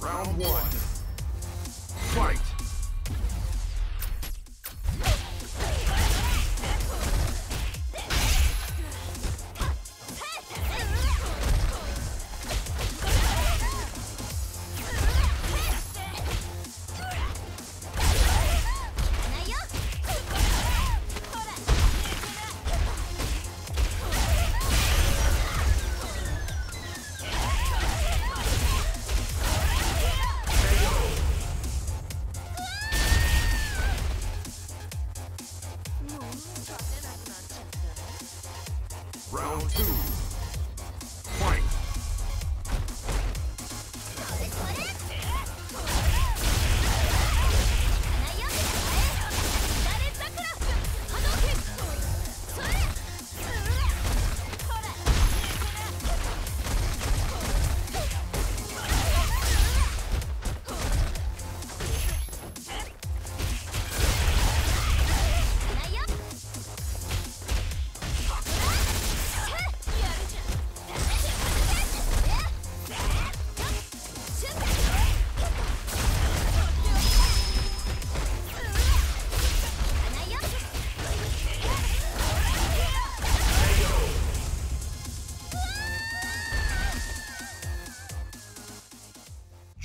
Round one. Round two.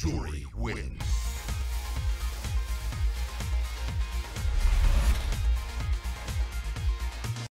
Jury wins.